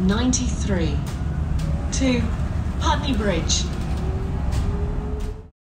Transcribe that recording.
93 to Putney Bridge.